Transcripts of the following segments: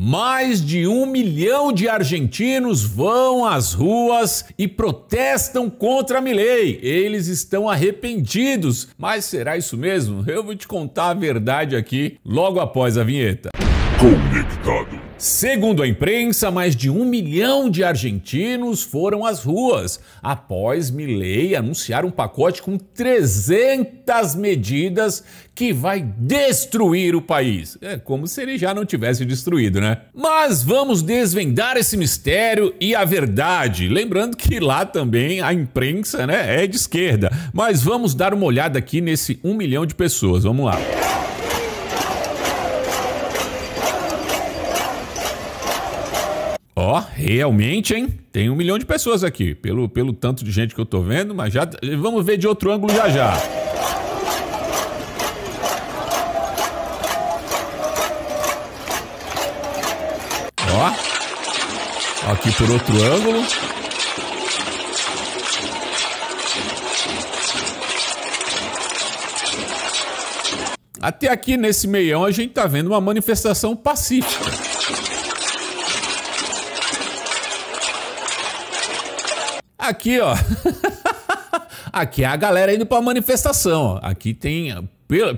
Mais de um milhão de argentinos vão às ruas e protestam contra Milei. Eles estão arrependidos. Mas será isso mesmo? Eu vou te contar a verdade aqui logo após a vinheta. Conectado. Segundo a imprensa, mais de um milhão de argentinos foram às ruas após Milei anunciar um pacote com 300 medidas que vai destruir o país. É como se ele já não tivesse destruído, né? Mas vamos desvendar esse mistério e a verdade. Lembrando que lá também a imprensa né, é de esquerda. Mas vamos dar uma olhada aqui nesse um milhão de pessoas. Vamos lá. Ó, oh, realmente, hein? Tem um milhão de pessoas aqui, pelo, pelo tanto de gente que eu tô vendo, mas já vamos ver de outro ângulo já já. Ó, aqui por outro ângulo. Até aqui nesse meião a gente tá vendo uma manifestação pacífica. Aqui, ó. Aqui é a galera indo pra manifestação. Aqui tem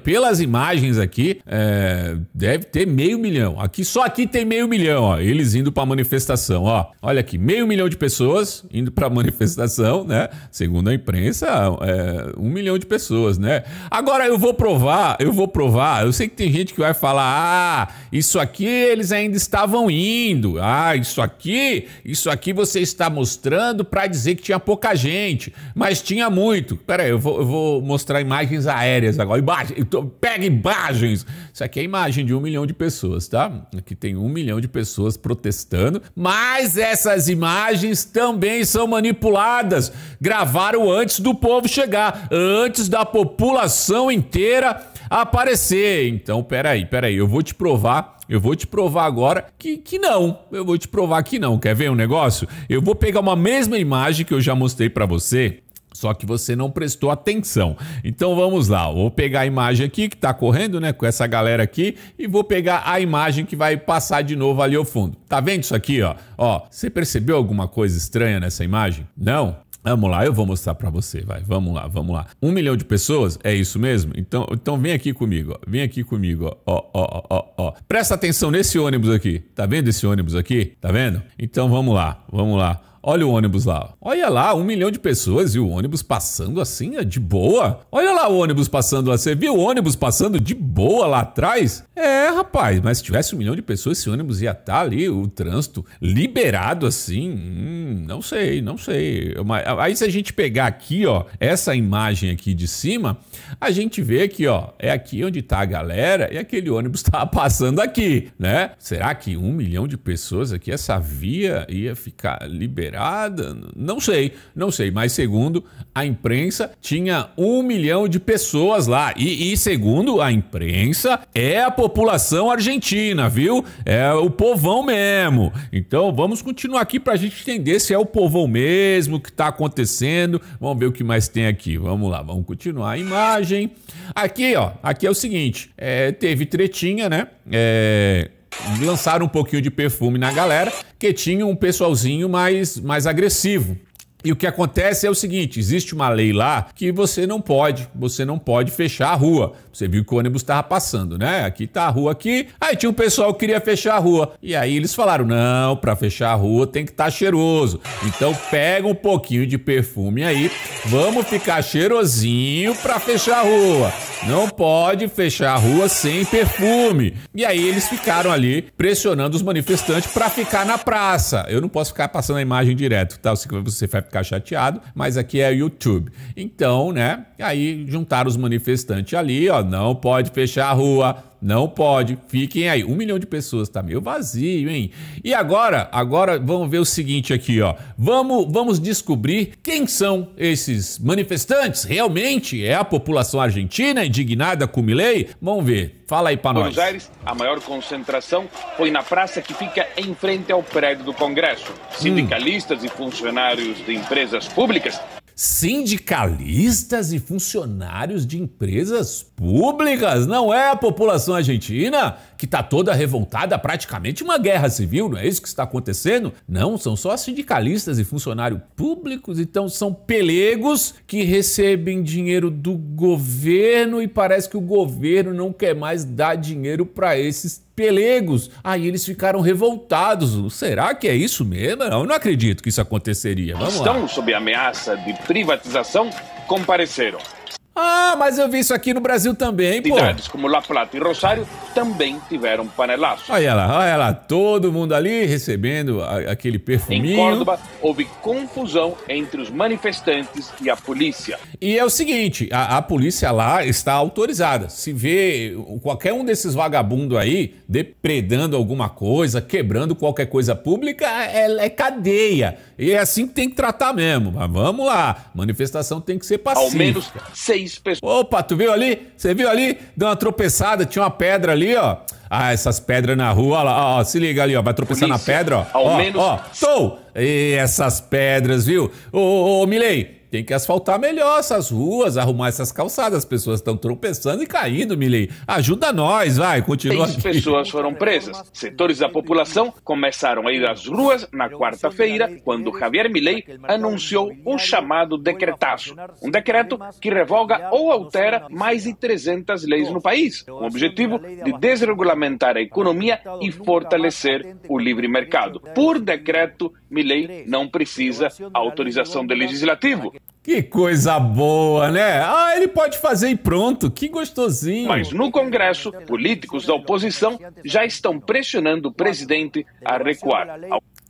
pelas imagens aqui, é, deve ter meio milhão. Aqui só aqui tem meio milhão, ó. Eles indo para manifestação, ó. Olha aqui, meio milhão de pessoas indo para manifestação, né? Segundo a imprensa, é, um milhão de pessoas, né? Agora eu vou provar, eu vou provar. Eu sei que tem gente que vai falar, ah, isso aqui eles ainda estavam indo. Ah, isso aqui, isso aqui você está mostrando para dizer que tinha pouca gente, mas tinha muito. Pera aí, eu vou, eu vou mostrar imagens aéreas agora imagem, pega imagens. Isso aqui é imagem de um milhão de pessoas, tá? Aqui tem um milhão de pessoas protestando, mas essas imagens também são manipuladas. Gravaram antes do povo chegar, antes da população inteira aparecer. Então, peraí, peraí, eu vou te provar eu vou te provar agora que, que não. Eu vou te provar que não. Quer ver um negócio? Eu vou pegar uma mesma imagem que eu já mostrei para você só que você não prestou atenção. Então vamos lá, vou pegar a imagem aqui que está correndo, né, com essa galera aqui e vou pegar a imagem que vai passar de novo ali ao fundo. Tá vendo isso aqui, ó? Ó, você percebeu alguma coisa estranha nessa imagem? Não? Vamos lá, eu vou mostrar para você, vai. Vamos lá, vamos lá. Um milhão de pessoas, é isso mesmo? Então, então vem aqui comigo, ó. Vem aqui comigo, ó. Ó, ó, ó, ó. Presta atenção nesse ônibus aqui. Tá vendo esse ônibus aqui? Tá vendo? Então vamos lá, vamos lá. Olha o ônibus lá. Olha lá, um milhão de pessoas e o ônibus passando assim, de boa. Olha lá o ônibus passando lá. Você viu o ônibus passando de boa lá atrás? É, rapaz, mas se tivesse um milhão de pessoas, esse ônibus ia estar tá ali, o trânsito liberado assim. Hum, não sei, não sei. Aí se a gente pegar aqui, ó, essa imagem aqui de cima, a gente vê que, ó, é aqui onde tá a galera e aquele ônibus tá passando aqui, né? Será que um milhão de pessoas aqui, essa via ia ficar liberada? Não sei, não sei. Mas segundo a imprensa, tinha um milhão de pessoas lá. E, e segundo a imprensa, é a população argentina, viu? É o povão mesmo. Então vamos continuar aqui para a gente entender se é o povão mesmo que está acontecendo. Vamos ver o que mais tem aqui. Vamos lá, vamos continuar a. Aqui, ó, aqui é o seguinte: é, teve tretinha, né? É, lançaram um pouquinho de perfume na galera, que tinha um pessoalzinho mais, mais agressivo. E o que acontece é o seguinte: existe uma lei lá que você não pode, você não pode fechar a rua. Você viu que o ônibus estava passando, né? Aqui tá a rua aqui. Aí tinha um pessoal que queria fechar a rua. E aí eles falaram: "Não, para fechar a rua tem que estar tá cheiroso. Então pega um pouquinho de perfume aí, vamos ficar cheirosinho para fechar a rua. Não pode fechar a rua sem perfume". E aí eles ficaram ali pressionando os manifestantes para ficar na praça. Eu não posso ficar passando a imagem direto, tá? Você vai ficar chateado, mas aqui é YouTube. Então, né? Aí juntaram os manifestantes ali, ó, não pode fechar a rua, não pode, fiquem aí. Um milhão de pessoas, tá meio vazio, hein? E agora, agora vamos ver o seguinte aqui, ó. Vamos, vamos descobrir quem são esses manifestantes. Realmente é a população argentina indignada com o Milei? Vamos ver. Fala aí para nós. Buenos Aires, a maior concentração foi na praça que fica em frente ao prédio do Congresso. Sindicalistas hum. e funcionários de empresas públicas sindicalistas e funcionários de empresas públicas, não é a população argentina? que tá toda revoltada, praticamente uma guerra civil, não é isso que está acontecendo? Não, são só sindicalistas e funcionários públicos, então são pelegos que recebem dinheiro do governo e parece que o governo não quer mais dar dinheiro para esses pelegos. Aí eles ficaram revoltados. Será que é isso mesmo? Eu não acredito que isso aconteceria. Vamos Estão lá. sob ameaça de privatização compareceram. Ah, mas eu vi isso aqui no Brasil também, pô. Cidades como La Plata e Rosário também tiveram panelaços. Olha lá, olha lá, todo mundo ali recebendo a- aquele Em perfuminho. Córdoba, houve confusão entre os manifestantes e a polícia. E é o seguinte, a, a polícia lá está autorizada. Se vê qualquer um desses vagabundos aí depredando alguma coisa, quebrando qualquer coisa pública, é, é cadeia. E é assim que tem que tratar mesmo. Mas vamos lá, manifestação tem que ser Ao pacífica. menos seis pessoas Opa, tu viu ali? Você viu ali? Deu uma tropeçada, tinha uma pedra ali, ó. Ah, essas pedras na rua, olha lá, ó, se liga ali, ó, vai tropeçar na Polícia, pedra, ó. ao ó, menos- Ó, tô! E essas pedras, viu? Ô, ô, ô, Milei, tem que asfaltar melhor essas ruas, arrumar essas calçadas. As pessoas estão tropeçando e caindo, Milei. Ajuda nós, vai, continua Seis aqui. pessoas foram presas. Setores da população começaram a ir às ruas na quarta-feira, quando Javier Milei anunciou o chamado decretaço, um decreto que revoga ou altera mais de 300 leis no país, com o objetivo de desregulamentar a economia e fortalecer o livre mercado. Por decreto, Milei não precisa autorização do legislativo. Que coisa boa, né? Ah, ele pode fazer e pronto. Que gostosinho. Mas no Congresso, políticos da oposição já estão pressionando o presidente a recuar.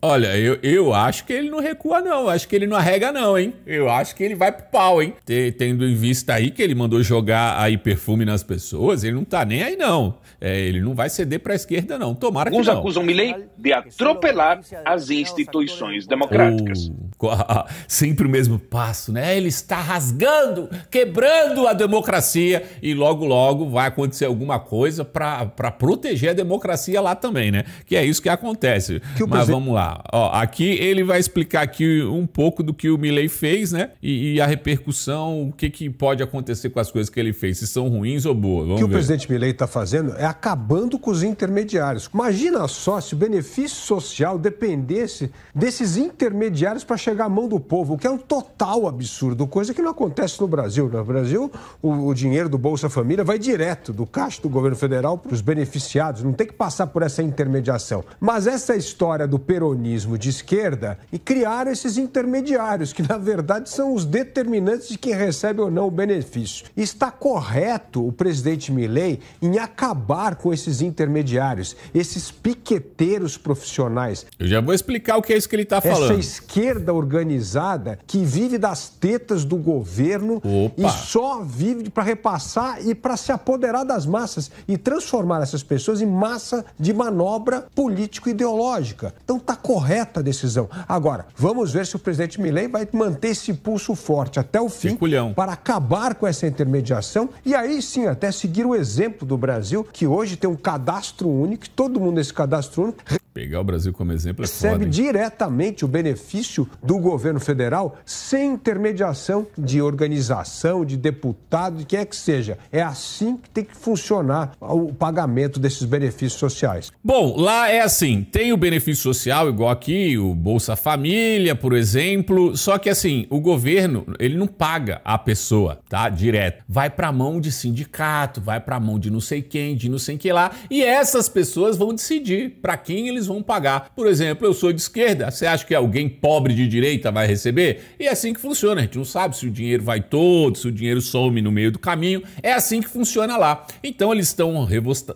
Olha, eu, eu acho que ele não recua, não. Acho que ele não arrega, não, hein? Eu acho que ele vai pro pau, hein? Te- Tendo em vista aí que ele mandou jogar aí perfume nas pessoas, ele não tá nem aí, não. É, ele não vai ceder pra esquerda, não. Tomara que Alguns não. acusam Milei de atropelar as instituições democráticas. Oh, sempre o mesmo passo, né? Ele está rasgando, quebrando a democracia e logo, logo vai acontecer alguma coisa pra pra proteger a democracia lá também, né? Que é isso que acontece. Que o Mas vamos lá. Ó, aqui ele vai explicar aqui um pouco do que o Milley fez, né? E, e a repercussão, o que, que pode acontecer com as coisas que ele fez, se são ruins ou boas. O Vamos que o ver. presidente Milei está fazendo é acabando com os intermediários. Imagina só se o benefício social dependesse desses intermediários para chegar à mão do povo, o que é um total absurdo, coisa que não acontece no Brasil. No Brasil, o, o dinheiro do Bolsa Família vai direto do caixa do governo federal para os beneficiados, não tem que passar por essa intermediação. Mas essa história do peronismo de esquerda e criaram esses intermediários, que na verdade são os determinantes de quem recebe ou não o benefício. Está correto o presidente Milei em acabar com esses intermediários, esses piqueteiros profissionais, Eu já vou explicar o que é isso que ele tá essa falando. esquerda organizada que vive das tetas do governo Opa. e só vive para repassar e para se apoderar das massas e transformar essas pessoas em massa de manobra político-ideológica. Então está correta decisão. Agora, vamos ver se o presidente Milei vai manter esse pulso forte até o fim para acabar com essa intermediação e aí sim até seguir o exemplo do Brasil, que hoje tem um cadastro único, todo mundo nesse cadastro único Pegar o Brasil como exemplo é recebe foda. diretamente o benefício do governo federal sem intermediação de organização, de deputado, de quem é que seja. É assim que tem que funcionar o pagamento desses benefícios sociais. Bom, lá é assim, tem o benefício social igual aqui, o Bolsa Família, por exemplo, só que assim, o governo, ele não paga a pessoa, tá? Direto. Vai pra mão de sindicato, vai pra mão de não sei quem, de não sei que lá, e essas pessoas vão decidir pra quem eles vão pagar. Por exemplo, eu sou de esquerda, você acha que alguém pobre de direita vai receber? E é assim que funciona, a gente não sabe se o dinheiro vai todo, se o dinheiro some no meio do caminho, é assim que funciona lá. Então eles estão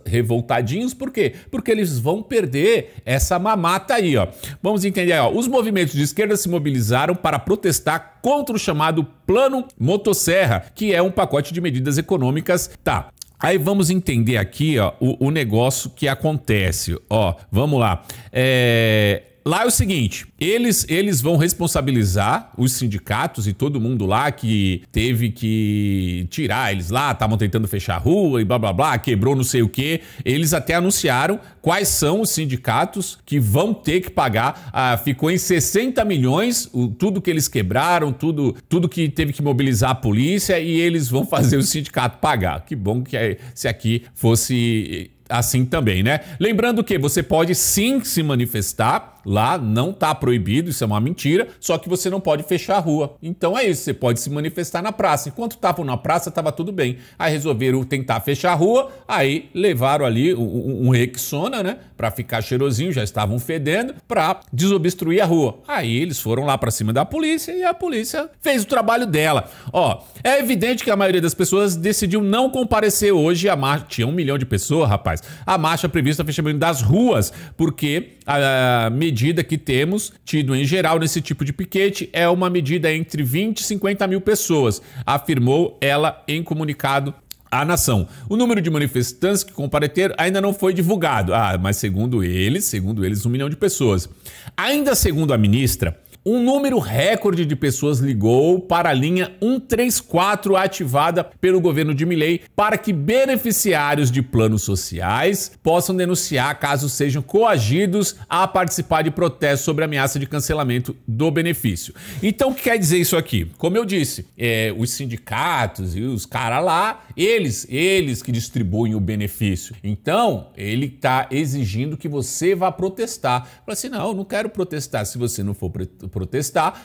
revoltadinhos, por quê? Porque eles vão perder essa mamata aí, ó. Vamos entender, ó. Os movimentos de esquerda se mobilizaram para protestar contra o chamado Plano Motosserra, que é um pacote de medidas econômicas. Tá. Aí vamos entender aqui ó, o, o negócio que acontece. Ó, vamos lá. É, Lá é o seguinte, eles, eles vão responsabilizar os sindicatos e todo mundo lá que teve que tirar eles lá, estavam tentando fechar a rua e blá blá blá, quebrou não sei o que. Eles até anunciaram quais são os sindicatos que vão ter que pagar. Ah, ficou em 60 milhões o, tudo que eles quebraram, tudo, tudo que teve que mobilizar a polícia e eles vão fazer o sindicato pagar. Que bom que é- se aqui fosse assim também, né? Lembrando que você pode sim se manifestar lá, não tá proibido, isso é uma mentira, só que você não pode fechar a rua. Então é isso, você pode se manifestar na praça. Enquanto estavam na praça, tava tudo bem. Aí resolveram tentar fechar a rua, aí levaram ali um, um Rexona, né, para ficar cheirosinho, já estavam fedendo, para desobstruir a rua. Aí eles foram lá para cima da polícia e a polícia fez o trabalho dela. Ó, é evidente que a maioria das pessoas decidiu não comparecer hoje à marcha. Tinha um milhão de pessoas, rapaz. A marcha prevista fechamento das ruas, porque a medida que temos tido em geral nesse tipo de piquete é uma medida entre 20 e 50 mil pessoas, afirmou ela em comunicado à nação. O número de manifestantes que compareteram ainda não foi divulgado. Ah, mas segundo eles, segundo eles, um milhão de pessoas. Ainda segundo a ministra, um número recorde de pessoas ligou para a linha 134 ativada pelo governo de Milley para que beneficiários de planos sociais possam denunciar caso sejam coagidos a participar de protestos sobre ameaça de cancelamento do benefício. Então, o que quer dizer isso aqui? Como eu disse, é, os sindicatos e os caras lá, eles, eles que distribuem o benefício. Então, ele está exigindo que você vá protestar. Fala assim, não, eu não quero protestar se você não for protestar,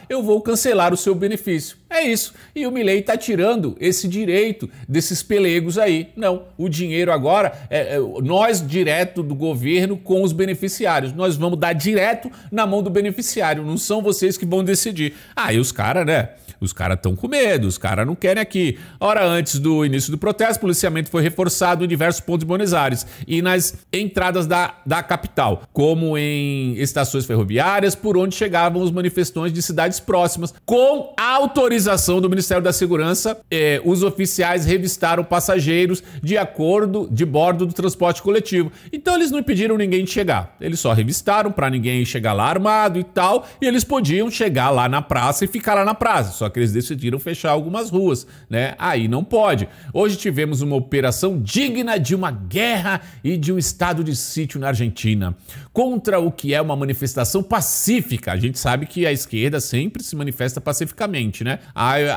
eu vou cancelar o seu benefício. É isso. E o Milley está tirando esse direito desses pelegos aí. Não, o dinheiro agora é, é nós direto do governo com os beneficiários. Nós vamos dar direto na mão do beneficiário. Não são vocês que vão decidir. Aí ah, os caras, né? Os caras estão com medo, os caras não querem aqui. Hora antes do início do protesto, o policiamento foi reforçado em diversos pontos de Buenos Aires e nas entradas da, da capital, como em estações ferroviárias, por onde chegavam os manifestantes de cidades próximas. Com autorização do Ministério da Segurança, eh, os oficiais revistaram passageiros de acordo de bordo do transporte coletivo. Então eles não impediram ninguém de chegar. Eles só revistaram para ninguém chegar lá armado e tal, e eles podiam chegar lá na praça e ficar lá na praça. Só que eles decidiram fechar algumas ruas, né? Aí não pode. Hoje tivemos uma operação digna de uma guerra e de um estado de sítio na Argentina, contra o que é uma manifestação pacífica. A gente sabe que a esquerda sempre se manifesta pacificamente, né?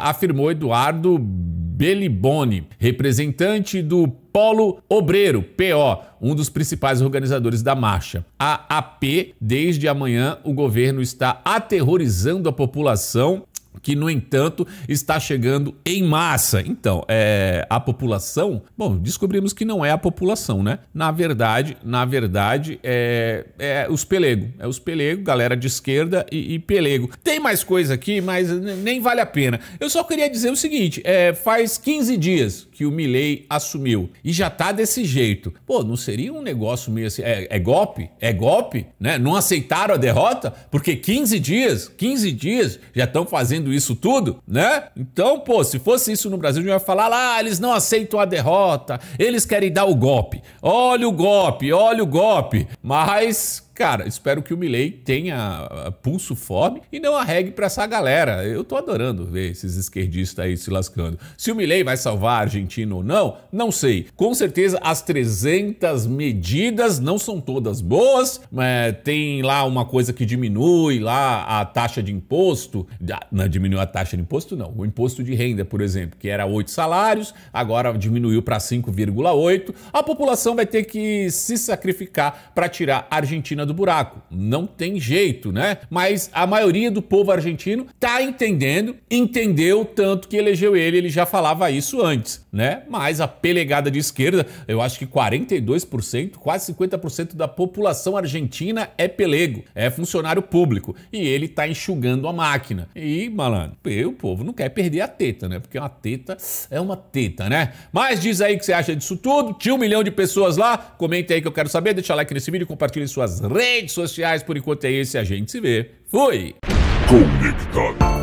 Afirmou Eduardo Beliboni, representante do Polo Obreiro, PO, um dos principais organizadores da marcha. A AP, desde amanhã, o governo está aterrorizando a população que, no entanto, está chegando em massa. Então, é, a população, bom, descobrimos que não é a população, né? Na verdade, na verdade, é, é os pelego. É os pelego, galera de esquerda e, e, pelego. Tem mais coisa aqui, mas nem vale a pena. Eu só queria dizer o seguinte: é, faz 15 dias que o Milley assumiu e já tá desse jeito. Pô, não seria um negócio meio assim? É, é golpe? É golpe? Né? Não aceitaram a derrota? Porque 15 dias, 15 dias já estão fazendo isso tudo, né? Então, pô, se fosse isso no Brasil, a gente ia falar lá, ah, eles não aceitam a derrota, eles querem dar o golpe. Olha o golpe, olha o golpe. Mas Cara, espero que o Milley tenha ah, pulso forte e não arregue para essa galera. Eu tô adorando ver esses esquerdistas aí se lascando. Se o Milley vai salvar a Argentina ou não, não sei. Com certeza as 300 medidas não são todas boas. É, tem lá uma coisa que diminui lá a taxa de imposto. Não diminuiu a taxa de imposto, não. O imposto de renda, por exemplo, que era 8 salários, agora diminuiu para 5,8. A população vai ter que se sacrificar para tirar a Argentina do buraco. Não tem jeito, né? Mas a maioria do povo argentino tá entendendo, entendeu tanto que elegeu ele, ele já falava isso antes, né? Mas a pelegada de esquerda, eu acho que 42%, quase 50% da população argentina é pelego, é funcionário público e ele tá enxugando a máquina. E, malandro, o povo não quer perder a teta, né? Porque uma teta é uma teta, né? Mas diz aí o que você acha disso tudo. Tinha um milhão de pessoas lá. Comente aí que eu quero saber. Deixa like nesse vídeo, compartilhe suas redes sociais. Por enquanto é esse, a gente se vê. Fui! Conectado.